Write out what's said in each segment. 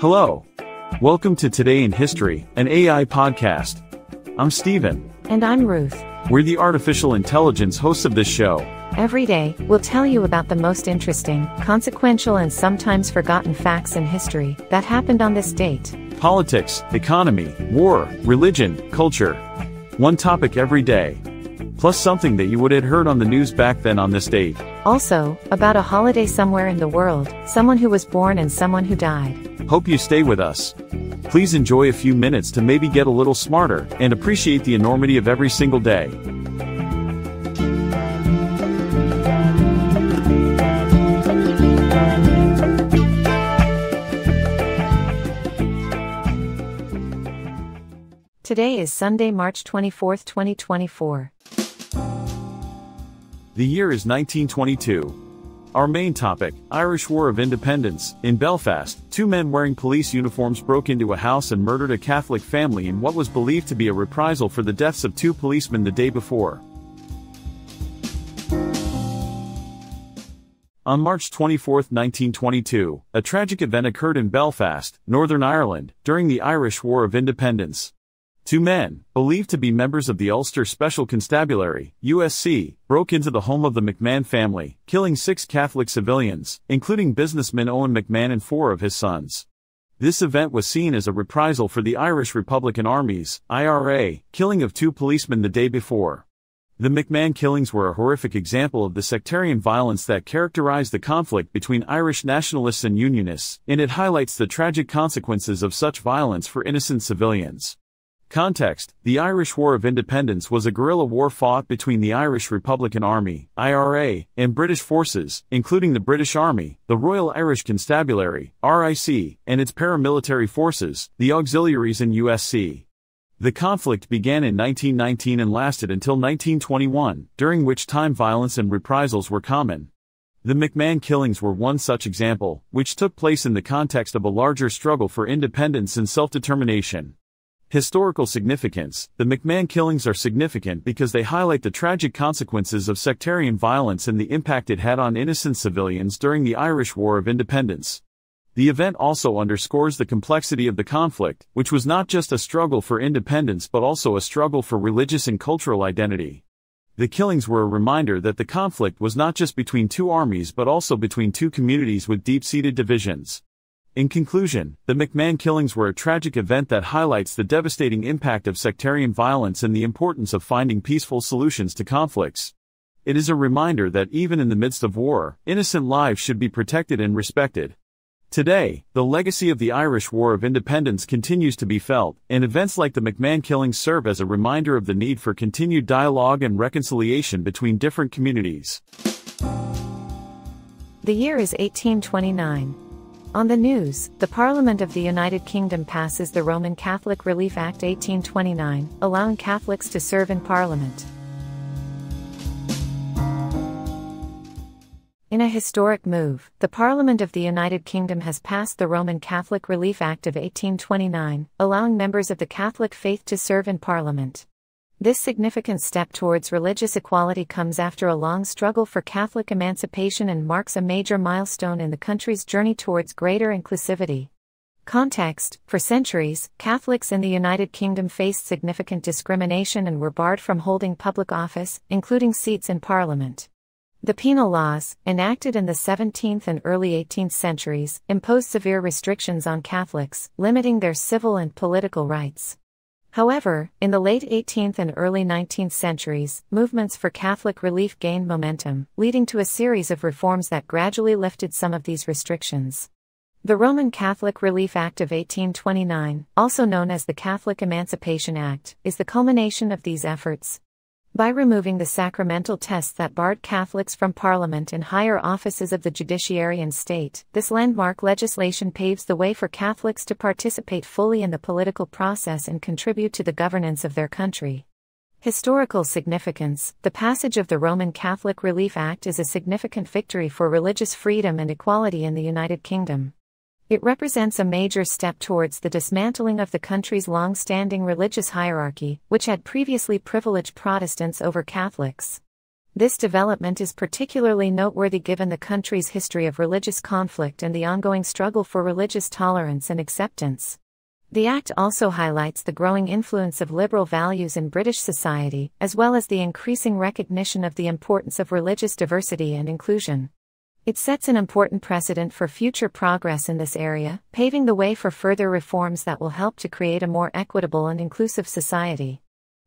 Hello. Welcome to Today in History, an AI podcast. I'm Stephen. And I'm Ruth. We're the artificial intelligence hosts of this show. Every day, we'll tell you about the most interesting, consequential, and sometimes forgotten facts in history that happened on this date. Politics, economy, war, religion, culture. One topic every day. Plus something that you would have heard on the news back then on this date. Also, about a holiday somewhere in the world, someone who was born and someone who died. Hope you stay with us. Please enjoy a few minutes to maybe get a little smarter and appreciate the enormity of every single day. Today is Sunday, March 24, 2024. The year is 1922. Our main topic, Irish War of Independence. In Belfast, two men wearing police uniforms broke into a house and murdered a Catholic family in what was believed to be a reprisal for the deaths of two policemen the day before. On March 24, 1922, a tragic event occurred in Belfast, Northern Ireland, during the Irish War of Independence. Two men, believed to be members of the Ulster Special Constabulary, USC, broke into the home of the McMahon family, killing six Catholic civilians, including businessman Owen McMahon and four of his sons. This event was seen as a reprisal for the Irish Republican Army's, IRA, killing of two policemen the day before. The McMahon killings were a horrific example of the sectarian violence that characterized the conflict between Irish nationalists and Unionists, and it highlights the tragic consequences of such violence for innocent civilians. Context The Irish War of Independence was a guerrilla war fought between the Irish Republican Army, IRA, and British forces, including the British Army, the Royal Irish Constabulary, RIC, and its paramilitary forces, the Auxiliaries and USC. The conflict began in 1919 and lasted until 1921, during which time violence and reprisals were common. The McMahon killings were one such example, which took place in the context of a larger struggle for independence and self-determination. Historical significance The McMahon killings are significant because they highlight the tragic consequences of sectarian violence and the impact it had on innocent civilians during the Irish War of Independence. The event also underscores the complexity of the conflict, which was not just a struggle for independence but also a struggle for religious and cultural identity. The killings were a reminder that the conflict was not just between two armies but also between two communities with deep-seated divisions. In conclusion, the McMahon killings were a tragic event that highlights the devastating impact of sectarian violence and the importance of finding peaceful solutions to conflicts. It is a reminder that even in the midst of war, innocent lives should be protected and respected. Today, the legacy of the Irish War of Independence continues to be felt, and events like the McMahon killings serve as a reminder of the need for continued dialogue and reconciliation between different communities. The year is 1829. On the news, the Parliament of the United Kingdom passes the Roman Catholic Relief Act 1829, allowing Catholics to serve in Parliament. In a historic move, the Parliament of the United Kingdom has passed the Roman Catholic Relief Act of 1829, allowing members of the Catholic faith to serve in Parliament. This significant step towards religious equality comes after a long struggle for Catholic emancipation and marks a major milestone in the country's journey towards greater inclusivity. Context For centuries, Catholics in the United Kingdom faced significant discrimination and were barred from holding public office, including seats in Parliament. The penal laws, enacted in the 17th and early 18th centuries, imposed severe restrictions on Catholics, limiting their civil and political rights. However, in the late 18th and early 19th centuries, movements for Catholic relief gained momentum, leading to a series of reforms that gradually lifted some of these restrictions. The Roman Catholic Relief Act of 1829, also known as the Catholic Emancipation Act, is the culmination of these efforts. By removing the sacramental tests that barred Catholics from Parliament and higher offices of the judiciary and state, this landmark legislation paves the way for Catholics to participate fully in the political process and contribute to the governance of their country. Historical significance The passage of the Roman Catholic Relief Act is a significant victory for religious freedom and equality in the United Kingdom. It represents a major step towards the dismantling of the country's long standing religious hierarchy, which had previously privileged Protestants over Catholics. This development is particularly noteworthy given the country's history of religious conflict and the ongoing struggle for religious tolerance and acceptance. The Act also highlights the growing influence of liberal values in British society, as well as the increasing recognition of the importance of religious diversity and inclusion. It sets an important precedent for future progress in this area, paving the way for further reforms that will help to create a more equitable and inclusive society.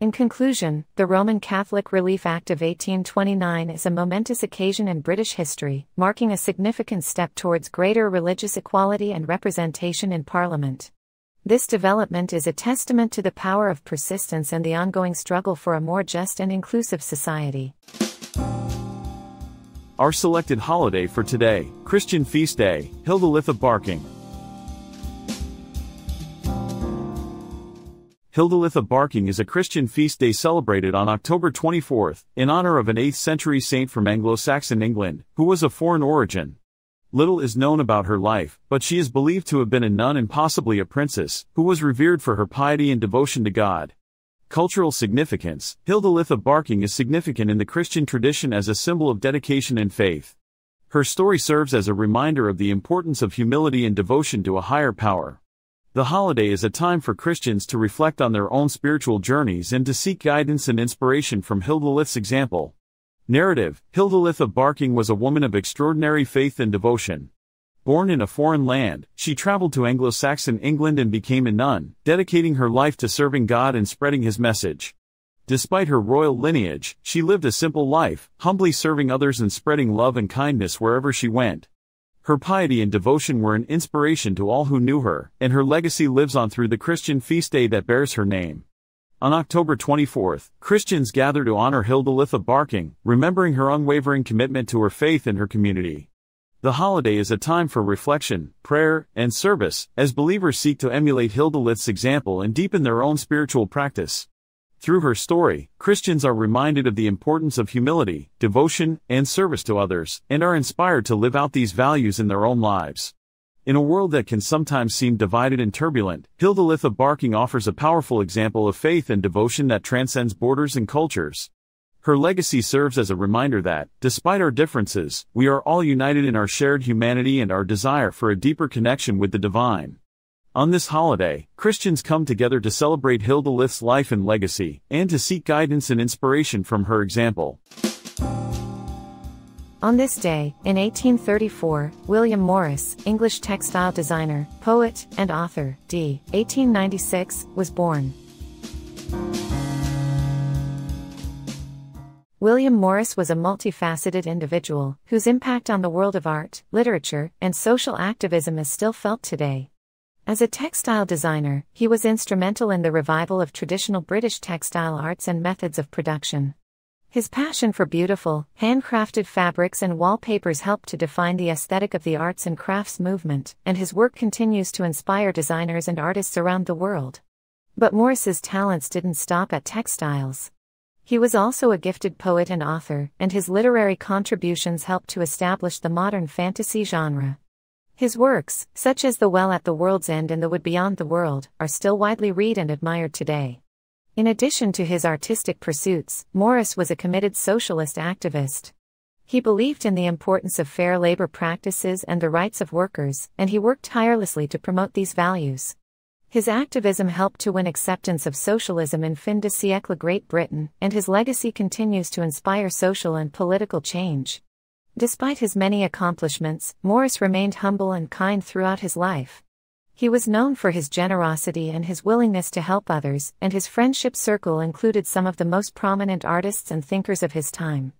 In conclusion, the Roman Catholic Relief Act of 1829 is a momentous occasion in British history, marking a significant step towards greater religious equality and representation in Parliament. This development is a testament to the power of persistence and the ongoing struggle for a more just and inclusive society. Our selected holiday for today, Christian Feast Day, Hildelith of Barking. Hildelith of Barking is a Christian feast day celebrated on October 24th, in honor of an 8th century saint from Anglo-Saxon England, who was of foreign origin. Little is known about her life, but she is believed to have been a nun and possibly a princess, who was revered for her piety and devotion to God. Cultural significance Hildelith of Barking is significant in the Christian tradition as a symbol of dedication and faith. Her story serves as a reminder of the importance of humility and devotion to a higher power. The holiday is a time for Christians to reflect on their own spiritual journeys and to seek guidance and inspiration from Hildelith's example. Narrative Hildelith of Barking was a woman of extraordinary faith and devotion. Born in a foreign land, she traveled to Anglo-Saxon England and became a nun, dedicating her life to serving God and spreading his message. Despite her royal lineage, she lived a simple life, humbly serving others and spreading love and kindness wherever she went. Her piety and devotion were an inspiration to all who knew her, and her legacy lives on through the Christian feast day that bears her name. On October 24th, Christians gather to honor Hildelith of Barking, remembering her unwavering commitment to her faith and her community. The holiday is a time for reflection, prayer, and service, as believers seek to emulate Hildelith's example and deepen their own spiritual practice. Through her story, Christians are reminded of the importance of humility, devotion, and service to others, and are inspired to live out these values in their own lives. In a world that can sometimes seem divided and turbulent, Hildelith of Barking offers a powerful example of faith and devotion that transcends borders and cultures. Her legacy serves as a reminder that, despite our differences, we are all united in our shared humanity and our desire for a deeper connection with the divine. On this holiday, Christians come together to celebrate Hildelith's life and legacy, and to seek guidance and inspiration from her example. On this day, in 1834, William Morris, English textile designer, poet, and author, d. 1896, was born. William Morris was a multifaceted individual whose impact on the world of art, literature, and social activism is still felt today. As a textile designer, he was instrumental in the revival of traditional British textile arts and methods of production. His passion for beautiful, handcrafted fabrics and wallpapers helped to define the aesthetic of the arts and crafts movement, and his work continues to inspire designers and artists around the world. But Morris's talents didn't stop at textiles. He was also a gifted poet and author, and his literary contributions helped to establish the modern fantasy genre. His works, such as The Well at the World's End and The Wood Beyond the World, are still widely read and admired today. In addition to his artistic pursuits, Morris was a committed socialist activist. He believed in the importance of fair labor practices and the rights of workers, and he worked tirelessly to promote these values. His activism helped to win acceptance of socialism in fin de siècle Great Britain, and his legacy continues to inspire social and political change. Despite his many accomplishments, Morris remained humble and kind throughout his life. He was known for his generosity and his willingness to help others, and his friendship circle included some of the most prominent artists and thinkers of his time.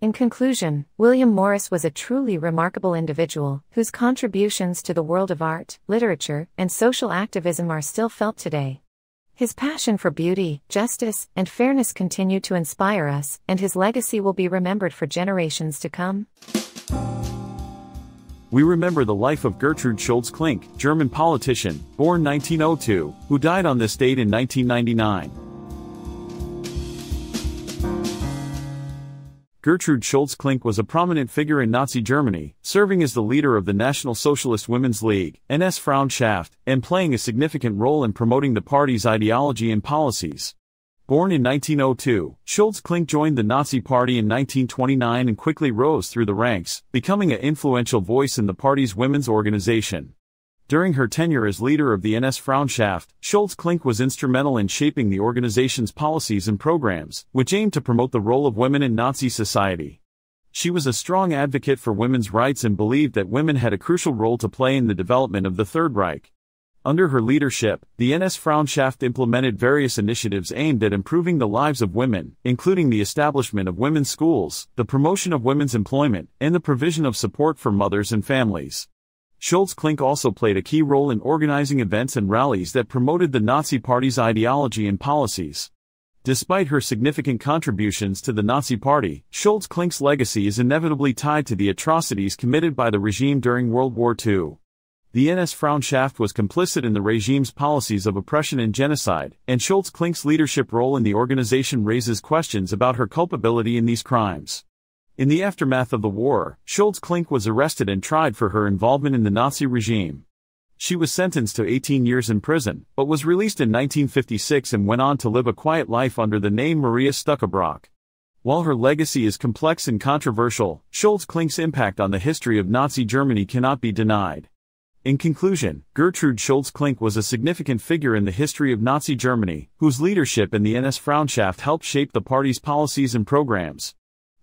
In conclusion, William Morris was a truly remarkable individual, whose contributions to the world of art, literature, and social activism are still felt today. His passion for beauty, justice, and fairness continue to inspire us, and his legacy will be remembered for generations to come. We remember the life of Gertrude Scholtz Klink, German politician, born 1902, who died on this date in 1999. Gertrude Scholtz Klink was a prominent figure in Nazi Germany, serving as the leader of the National Socialist Women's League, NS Frauenschaft, and playing a significant role in promoting the party's ideology and policies. Born in 1902, Scholtz Klink joined the Nazi Party in 1929 and quickly rose through the ranks, becoming an influential voice in the party's women's organization. During her tenure as leader of the NS Frauenschaft, Scholtz Klink was instrumental in shaping the organization's policies and programs, which aimed to promote the role of women in Nazi society. She was a strong advocate for women's rights and believed that women had a crucial role to play in the development of the Third Reich. Under her leadership, the NS Frauenschaft implemented various initiatives aimed at improving the lives of women, including the establishment of women's schools, the promotion of women's employment, and the provision of support for mothers and families. Scholtz Klink also played a key role in organizing events and rallies that promoted the Nazi Party's ideology and policies. Despite her significant contributions to the Nazi Party, Scholtz Klink's legacy is inevitably tied to the atrocities committed by the regime during World War II. The NS Frauenschaft was complicit in the regime's policies of oppression and genocide, and Scholtz Klink's leadership role in the organization raises questions about her culpability in these crimes. In the aftermath of the war, Scholtz Klink was arrested and tried for her involvement in the Nazi regime. She was sentenced to 18 years in prison, but was released in 1956 and went on to live a quiet life under the name Maria Stuckebrock. While her legacy is complex and controversial, Scholtz Klink's impact on the history of Nazi Germany cannot be denied. In conclusion, Gertrude Scholtz Klink was a significant figure in the history of Nazi Germany, whose leadership in the NS Frauenschaft helped shape the party's policies and programs.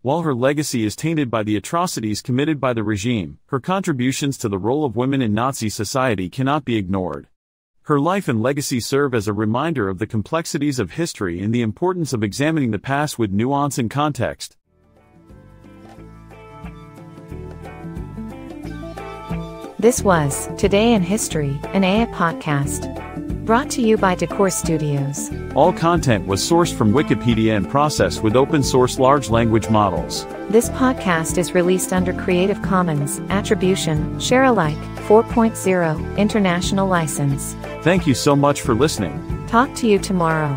While her legacy is tainted by the atrocities committed by the regime, her contributions to the role of women in Nazi society cannot be ignored. Her life and legacy serve as a reminder of the complexities of history and the importance of examining the past with nuance and context. This was Today in History, an AI podcast. Brought to you by Decor Studios. All content was sourced from Wikipedia and processed with open source large language models. This podcast is released under Creative Commons Attribution, Share Alike 4.0 International License. Thank you so much for listening. Talk to you tomorrow.